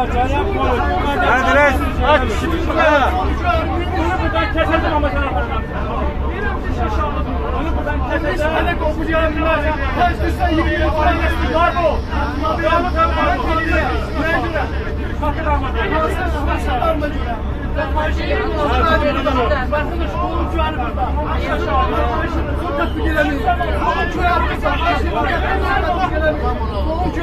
Hadi reis aç. Ha. Bunu buradan keselim ama sana bakmam. Bunu buradan keselim. Hadi kopacağım. Kaç düşsen. Var bu. Var bu kan var bu. Bakın ama. Bakın şu oyuncu hani burada. Sokak bir gelemiyor. Oyuncu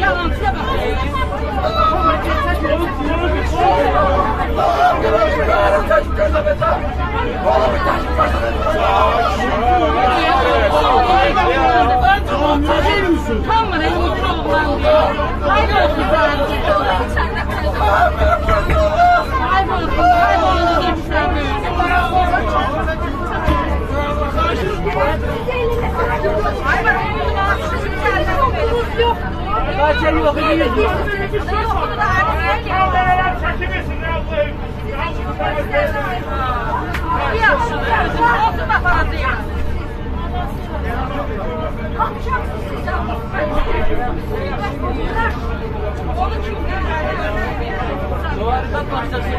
Yalan Tam mı? Elimi kolumdan diyor. Haydi olsun sadece. Kaybolsun, El yok, iyi yok. Olsun da fazla yani. Doğru, başlasın.